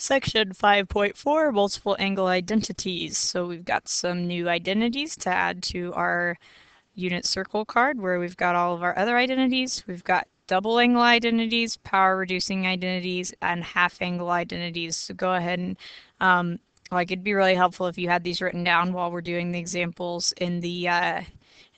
Section 5.4, multiple angle identities. So we've got some new identities to add to our unit circle card where we've got all of our other identities. We've got double angle identities, power reducing identities, and half angle identities. So go ahead and um, like it'd be really helpful if you had these written down while we're doing the examples in the uh,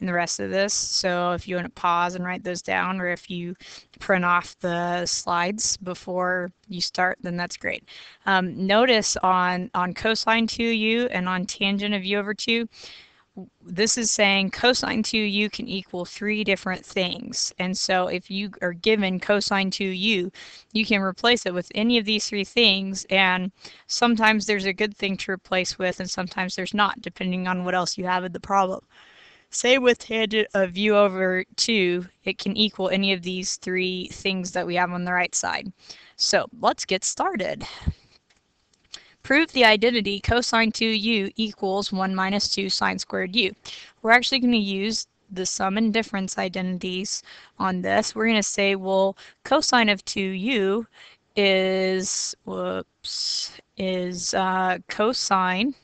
in the rest of this. So if you want to pause and write those down, or if you print off the slides before you start, then that's great. Um, notice on, on cosine 2u and on tangent of u over 2, this is saying cosine 2u can equal three different things. And so if you are given cosine 2u, you can replace it with any of these three things. And sometimes there's a good thing to replace with, and sometimes there's not, depending on what else you have in the problem. Say with tangent of u over 2, it can equal any of these three things that we have on the right side. So let's get started. Prove the identity cosine 2u equals 1 minus 2 sine squared u. We're actually going to use the sum and difference identities on this. We're going to say, well, cosine of 2u is, whoops, is uh, cosine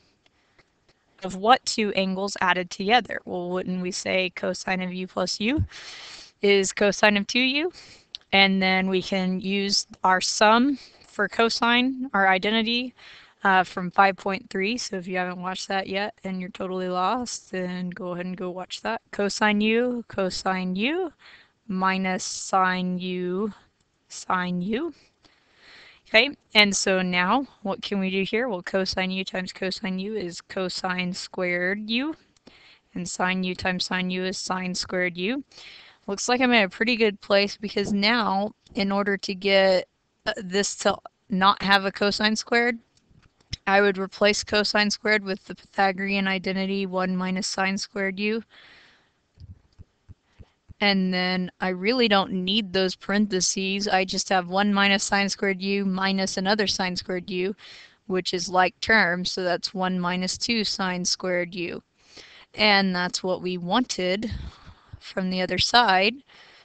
of what two angles added together? Well, wouldn't we say cosine of u plus u is cosine of 2u? And then we can use our sum for cosine, our identity, uh, from 5.3. So if you haven't watched that yet and you're totally lost, then go ahead and go watch that. Cosine u, cosine u, minus sine u, sine u. Okay, and so now what can we do here? Well, cosine u times cosine u is cosine squared u, and sine u times sine u is sine squared u. Looks like I'm in a pretty good place because now, in order to get uh, this to not have a cosine squared, I would replace cosine squared with the Pythagorean identity 1 minus sine squared u. And then I really don't need those parentheses. I just have 1 minus sine squared u minus another sine squared u, which is like terms. So that's 1 minus 2 sine squared u. And that's what we wanted from the other side.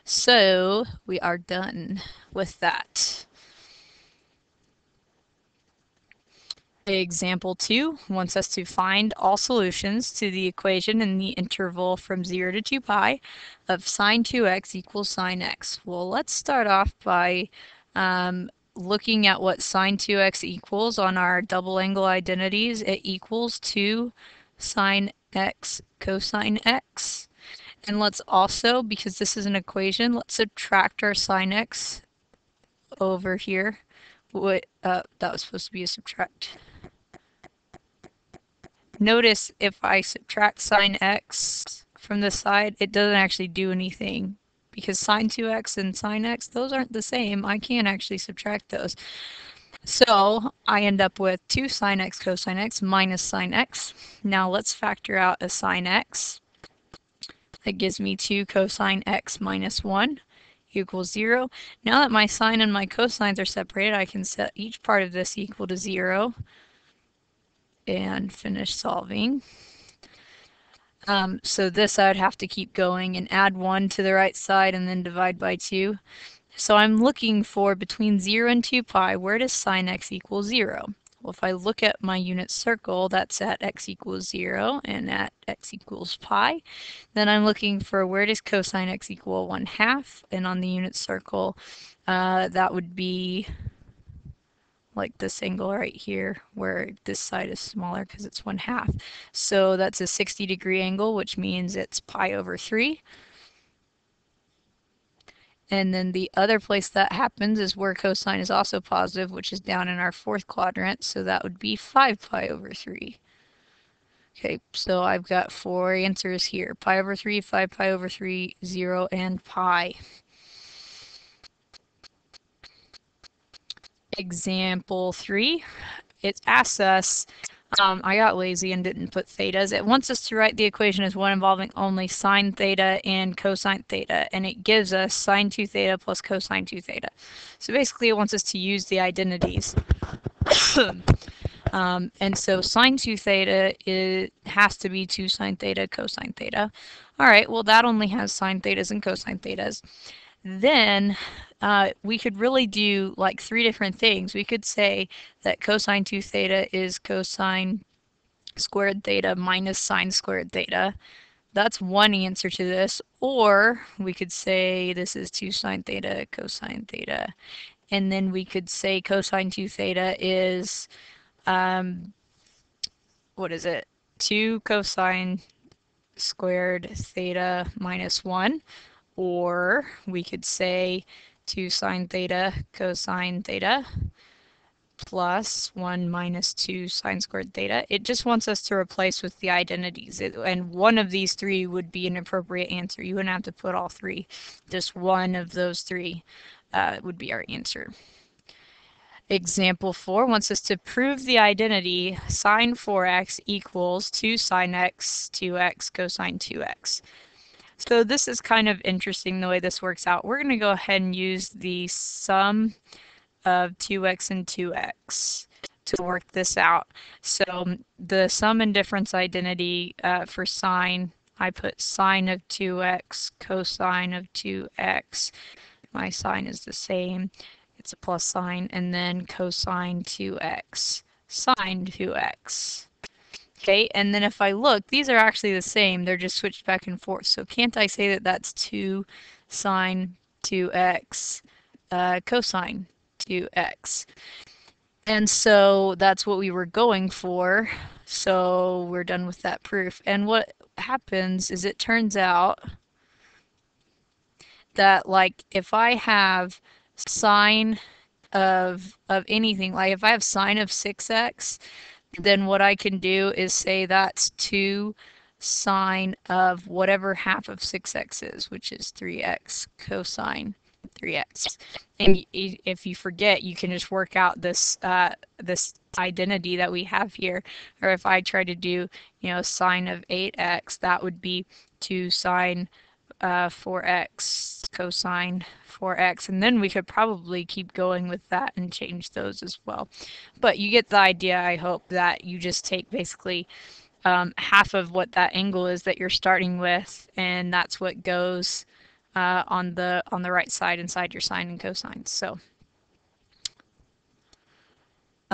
So we are done with that. Example 2 wants us to find all solutions to the equation in the interval from 0 to 2 pi of sine 2x equals sine x. Well, let's start off by um, looking at what sine 2x equals on our double angle identities. It equals 2 sine x cosine x. And let's also, because this is an equation, let's subtract our sine x over here. What, uh, that was supposed to be a subtract. Notice if I subtract sine x from the side, it doesn't actually do anything because sine 2x and sine x, those aren't the same. I can't actually subtract those. So I end up with 2 sine x cosine x minus sine x. Now let's factor out a sine x. That gives me 2 cosine x minus 1 equals 0. Now that my sine and my cosines are separated, I can set each part of this equal to 0 and finish solving. Um, so this I would have to keep going and add 1 to the right side and then divide by 2. So I'm looking for between 0 and 2 pi, where does sine x equal 0? Well, if I look at my unit circle, that's at x equals 0 and at x equals pi. Then I'm looking for where does cosine x equal 1 half? And on the unit circle, uh, that would be like this angle right here where this side is smaller because it's one half. So that's a 60 degree angle, which means it's pi over 3. And then the other place that happens is where cosine is also positive, which is down in our fourth quadrant. So that would be 5 pi over 3. Okay, so I've got four answers here. Pi over 3, 5 pi over 3, 0, and pi. Example three, it asks us, um, I got lazy and didn't put thetas. It wants us to write the equation as one involving only sine theta and cosine theta, and it gives us sine 2 theta plus cosine 2 theta. So basically it wants us to use the identities. um, and so sine 2 theta it has to be 2 sine theta cosine theta. All right, well that only has sine thetas and cosine thetas. Then uh, we could really do like three different things. We could say that cosine 2 theta is cosine squared theta minus sine squared theta. That's one answer to this. Or we could say this is 2 sine theta cosine theta. And then we could say cosine 2 theta is, um, what is it? 2 cosine squared theta minus 1. Or we could say 2 sine theta cosine theta plus 1 minus 2 sine squared theta. It just wants us to replace with the identities. It, and one of these three would be an appropriate answer. You wouldn't have to put all three. Just one of those three uh, would be our answer. Example 4 wants us to prove the identity sine 4x equals 2 sine x 2x cosine 2x. So this is kind of interesting the way this works out. We're going to go ahead and use the sum of 2x and 2x to work this out. So the sum and difference identity uh, for sine, I put sine of 2x, cosine of 2x. My sine is the same. It's a plus sign. And then cosine 2x, sine 2x. Okay, and then if I look, these are actually the same. They're just switched back and forth. So can't I say that that's 2 sine 2x uh, cosine 2x? And so that's what we were going for. So we're done with that proof. And what happens is it turns out that like if I have sine of of anything, like if I have sine of 6x, then what I can do is say that's 2 sine of whatever half of 6x is, which is 3x cosine 3x. And if you forget, you can just work out this uh, this identity that we have here. Or if I try to do, you know, sine of 8x, that would be 2 sine uh, 4x cosine 4x and then we could probably keep going with that and change those as well. But you get the idea I hope that you just take basically um, half of what that angle is that you're starting with and that's what goes uh, on the on the right side inside your sine and cosine. So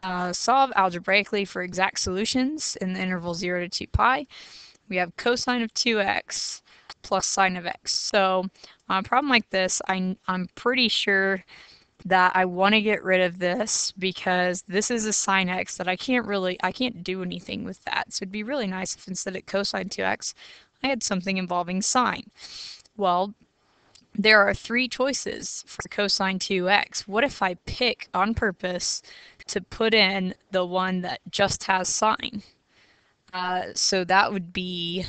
uh, solve algebraically for exact solutions in the interval 0 to 2 pi. We have cosine of 2x plus sine of x. So on a problem like this, I, I'm pretty sure that I want to get rid of this because this is a sine x that I can't really, I can't do anything with that. So it'd be really nice if instead of cosine 2x, I had something involving sine. Well, there are three choices for cosine 2x. What if I pick on purpose to put in the one that just has sine? Uh, so that would be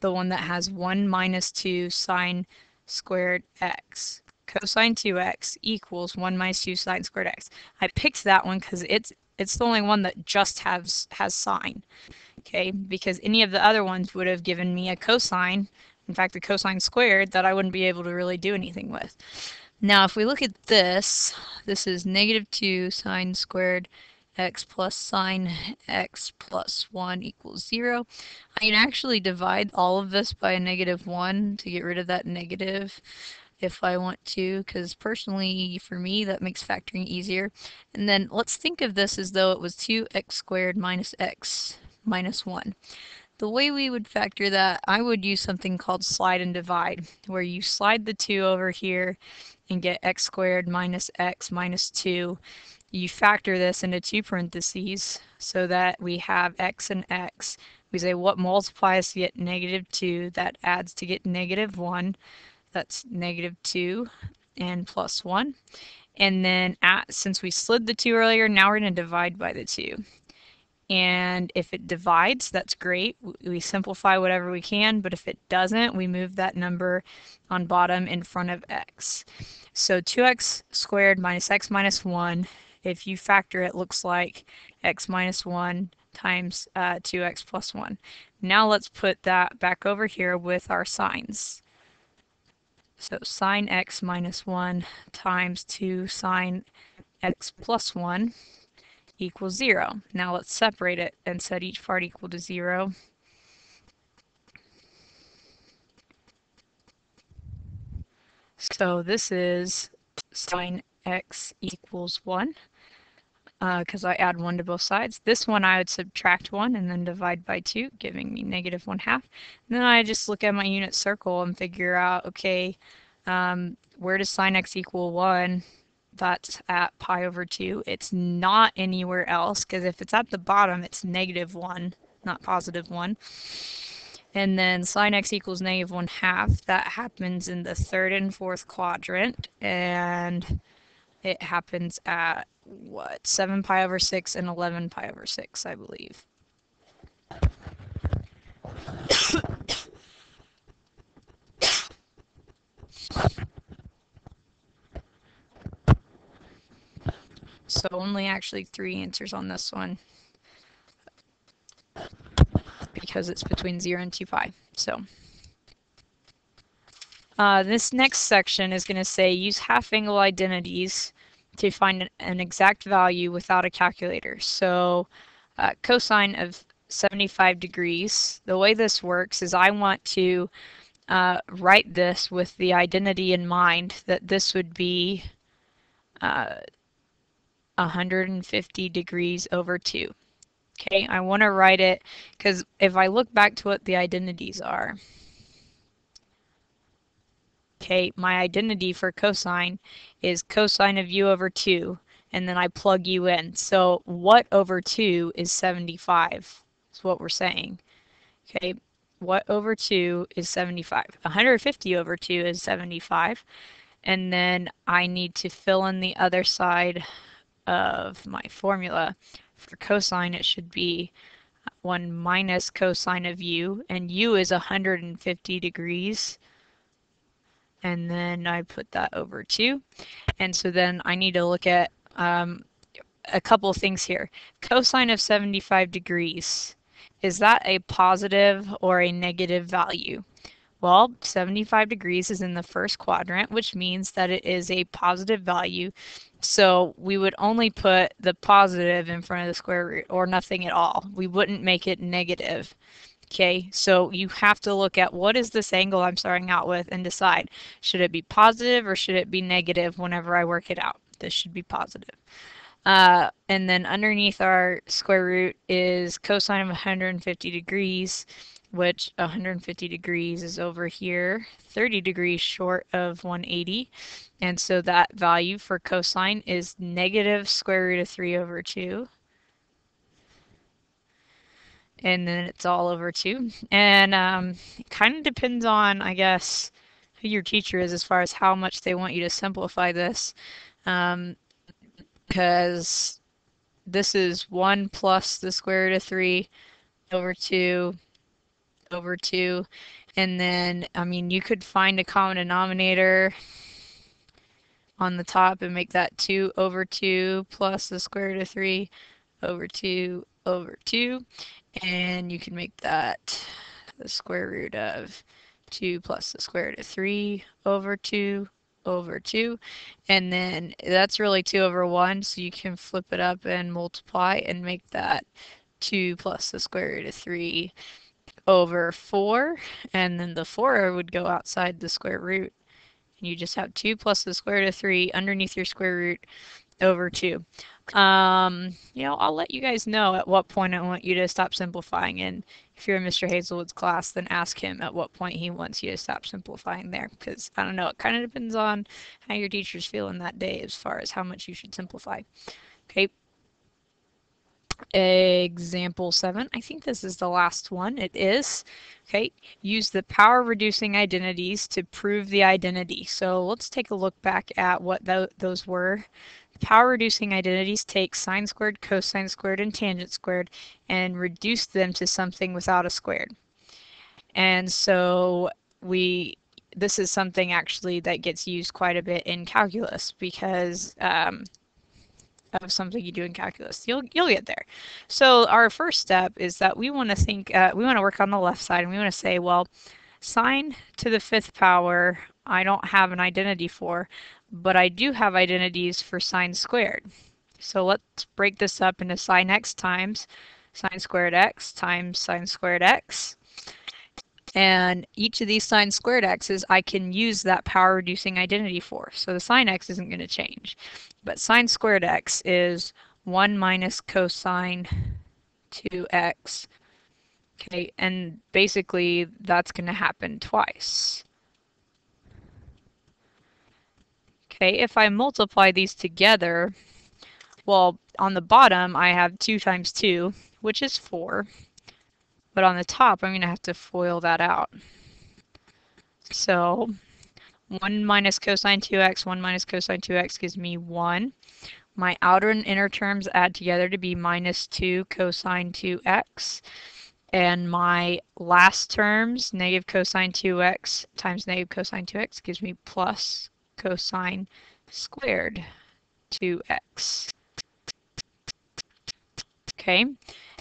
the one that has 1 minus 2 sine squared x. Cosine 2x equals 1 minus 2 sine squared x. I picked that one because it's it's the only one that just has has sine. Okay, because any of the other ones would have given me a cosine, in fact a cosine squared, that I wouldn't be able to really do anything with. Now if we look at this, this is negative 2 sine squared x plus sine x plus 1 equals 0. I can actually divide all of this by a negative 1 to get rid of that negative if I want to, because personally, for me, that makes factoring easier. And then let's think of this as though it was 2x squared minus x minus 1. The way we would factor that, I would use something called slide and divide, where you slide the 2 over here and get x squared minus x minus 2 you factor this into two parentheses so that we have x and x. We say what multiplies to get negative 2, that adds to get negative 1. That's negative 2 and plus 1. And then at, since we slid the 2 earlier, now we're going to divide by the 2. And if it divides, that's great. We simplify whatever we can, but if it doesn't, we move that number on bottom in front of x. So 2x squared minus x minus 1 if you factor it, looks like x minus 1 times uh, 2x plus 1. Now let's put that back over here with our signs. So sine x minus 1 times 2 sine x plus 1 equals 0. Now let's separate it and set each part equal to 0. So this is sine x equals 1 because uh, I add 1 to both sides. This one I would subtract 1 and then divide by 2, giving me negative 1 half. And then I just look at my unit circle and figure out, okay, um, where does sine x equal 1? That's at pi over 2. It's not anywhere else because if it's at the bottom, it's negative 1, not positive 1. And then sine x equals negative 1 half. That happens in the third and fourth quadrant. And it happens at what 7 pi over 6 and 11 pi over 6 I believe. So only actually three answers on this one. Because it's between 0 and 2 pi so uh, this next section is going to say use half angle identities to find an exact value without a calculator. So uh, cosine of 75 degrees, the way this works is I want to uh, write this with the identity in mind that this would be uh, 150 degrees over 2. Okay, I want to write it because if I look back to what the identities are, Okay, my identity for cosine is cosine of u over 2, and then I plug u in. So what over 2 is 75, is what we're saying. Okay, what over 2 is 75. 150 over 2 is 75. And then I need to fill in the other side of my formula. For cosine, it should be 1 minus cosine of u, and u is 150 degrees and then I put that over 2. And so then I need to look at um, a couple things here. Cosine of 75 degrees, is that a positive or a negative value? Well, 75 degrees is in the first quadrant, which means that it is a positive value. So we would only put the positive in front of the square root or nothing at all. We wouldn't make it negative. Okay, so you have to look at what is this angle I'm starting out with and decide, should it be positive or should it be negative whenever I work it out? This should be positive. Uh, and then underneath our square root is cosine of 150 degrees, which 150 degrees is over here, 30 degrees short of 180. And so that value for cosine is negative square root of 3 over 2 and then it's all over too. And um, it kind of depends on, I guess, who your teacher is as far as how much they want you to simplify this. Because um, this is 1 plus the square root of 3 over 2 over 2. And then, I mean, you could find a common denominator on the top and make that 2 over 2 plus the square root of 3 over 2 over 2 and you can make that the square root of 2 plus the square root of 3 over 2 over 2 and then that's really 2 over 1 so you can flip it up and multiply and make that 2 plus the square root of 3 over 4 and then the 4 would go outside the square root. And you just have 2 plus the square root of 3 underneath your square root over 2 um, you know, I'll let you guys know at what point I want you to stop simplifying. And if you're in Mr. Hazelwood's class, then ask him at what point he wants you to stop simplifying there. Because I don't know, it kind of depends on how your teacher's feeling that day as far as how much you should simplify. Okay. Example seven. I think this is the last one. It is. Okay. Use the power reducing identities to prove the identity. So let's take a look back at what th those were. Power reducing identities take sine squared, cosine squared, and tangent squared and reduce them to something without a squared. And so we this is something actually that gets used quite a bit in calculus because um, of something you do in calculus. You'll you'll get there. So our first step is that we want to think uh, we want to work on the left side and we want to say, well, sine to the fifth power I don't have an identity for, but I do have identities for sine squared. So let's break this up into sine x times sine squared x times sine squared x. And each of these sine squared x's, I can use that power reducing identity for. So the sine x isn't going to change. But sine squared x is 1 minus cosine 2x. Okay, and basically that's going to happen twice. Okay, if I multiply these together, well, on the bottom I have 2 times 2, which is 4. But on the top, I'm going to have to FOIL that out. So 1 minus cosine 2x, 1 minus cosine 2x gives me 1. My outer and inner terms add together to be minus 2 cosine 2x. And my last terms, negative cosine 2x times negative cosine 2x gives me plus cosine squared 2x. Okay,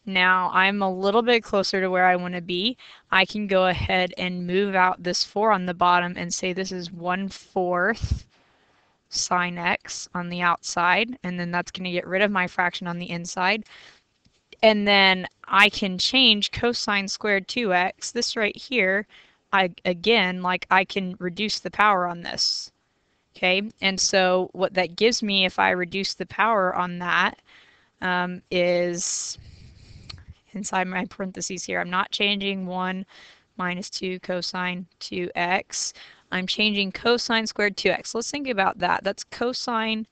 now I'm a little bit closer to where I want to be. I can go ahead and move out this 4 on the bottom and say this is 1 fourth sine x on the outside, and then that's going to get rid of my fraction on the inside. And then I can change cosine squared 2x, this right here, I again, like I can reduce the power on this. Okay, and so what that gives me if I reduce the power on that um, is inside my parentheses here. I'm not changing 1 minus 2 cosine 2x. I'm changing cosine squared 2x. Let's think about that. That's cosine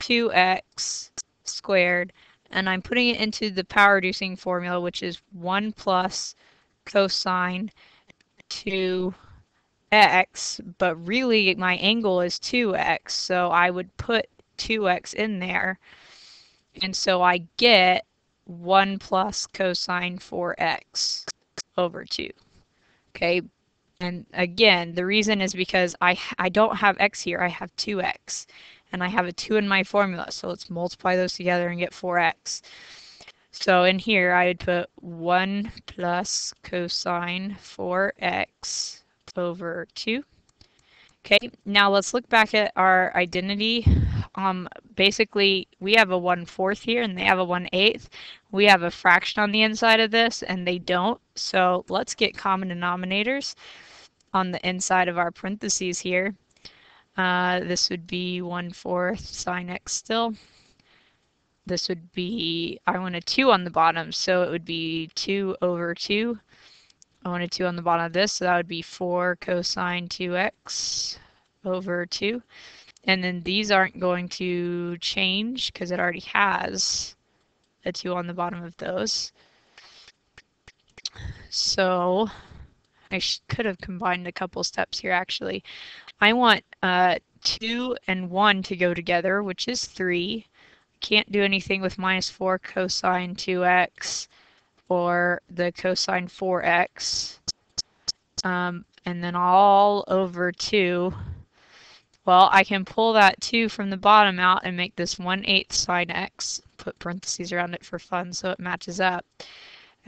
2x squared. And I'm putting it into the power reducing formula, which is 1 plus cosine 2x. But really, my angle is 2x. So I would put 2x in there. And so I get 1 plus cosine 4x over 2. Okay, and again, the reason is because I, I don't have x here, I have 2x. And I have a 2 in my formula, so let's multiply those together and get 4x. So in here, I would put 1 plus cosine 4x over 2. Okay, now let's look back at our identity um, basically we have a 1 fourth here and they have a 1 eighth. We have a fraction on the inside of this and they don't. So let's get common denominators on the inside of our parentheses here. Uh, this would be 1 fourth sine x still. This would be, I want a 2 on the bottom, so it would be 2 over 2. I want a 2 on the bottom of this, so that would be 4 cosine 2x over 2. And then these aren't going to change because it already has a 2 on the bottom of those. So I could have combined a couple steps here actually. I want uh, 2 and 1 to go together, which is 3. Can't do anything with minus 4 cosine 2x or the cosine 4x. Um, and then all over 2 well, I can pull that 2 from the bottom out and make this 1 8 sine x, put parentheses around it for fun so it matches up.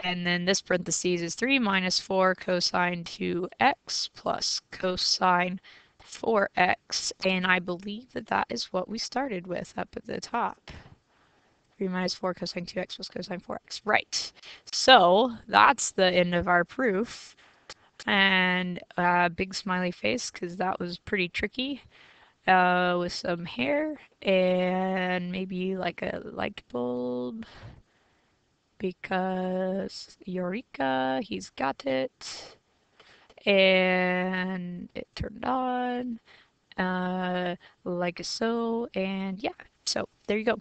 And then this parentheses is 3 minus 4 cosine 2x plus cosine 4x. And I believe that that is what we started with up at the top. 3 minus 4 cosine 2x plus cosine 4x. Right. So that's the end of our proof. And a uh, big smiley face because that was pretty tricky uh, with some hair and maybe like a light bulb because Eureka, he's got it and it turned on uh, like so and yeah so there you go